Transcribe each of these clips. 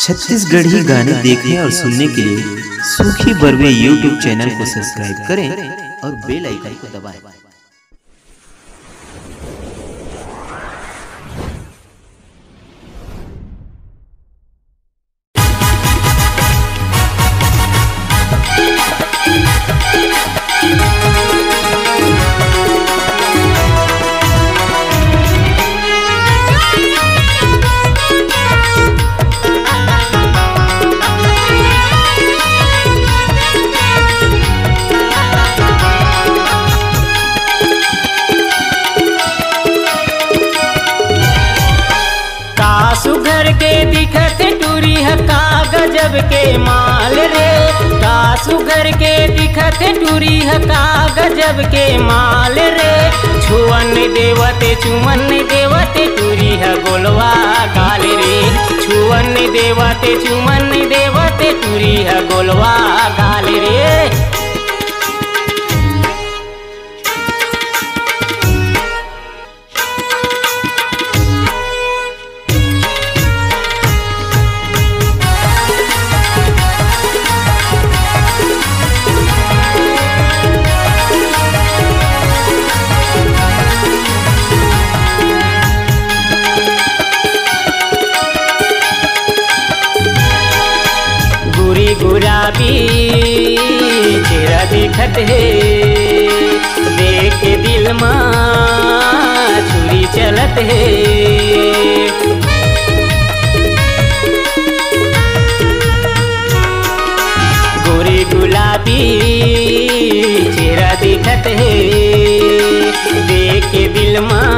छत्तीसगढ़ी गाने देखने और सुनने के लिए सूखी बरवे यूट्यूब चैनल को सब्सक्राइब करें और बेल आइकन को दबाएँ। के दिखत टूरी हका गजब के माल रे। का सुगर के दिखत टूरी हका गजब के माल रे। छुअन देवत, चुमन देवत, टूरी है गोलवा काल रे। छुअन देवत, चुमन दिखत है देख के दिल में छुरी चलत है। गोरी गुलाबी चेहरा दिखत है। देख के दिल में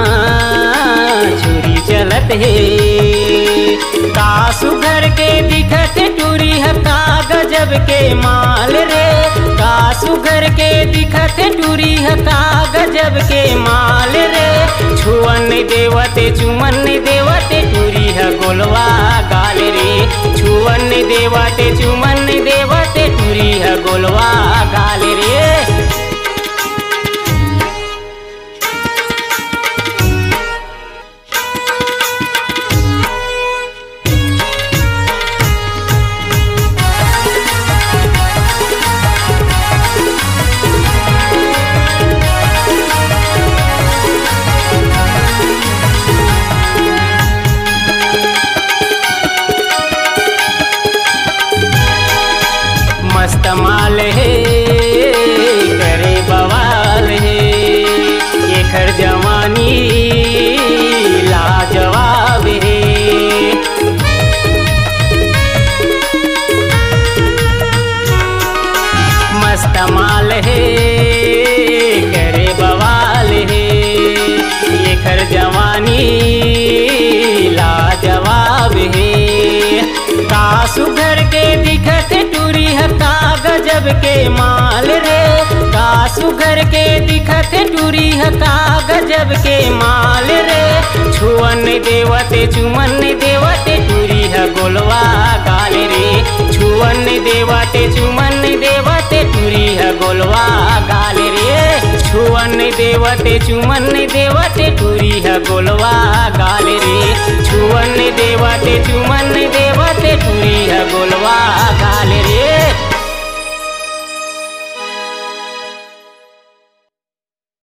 छुरी चलत है। कासु घर के दिखत टूरी है का गजब के माल रे। कासु घर के दिखत टूरी है का गजब के माल रे। छुअन देवत, चुमन देवत टूरी है गोलवा गाल रे। छुअन देवते, चुमन देवत टूरी है गोलवा है, करे बवाल है। ये खर जवानी लाजवाब है। कासु घर के दिखत टूरी है का गजब के माल रे। कासु घर के दिखत टूरी है का गजब के माल रे। छुअन देवते, चुमन देवते, टूरी है गोलवा गाल रे। छुअन देवते, चुमन गोलवा गाल रे। छुअन देवते, चुमन देवते, टूरी है गोलवा गाल रे। छुअन देवते, चुमन देवते, टूरी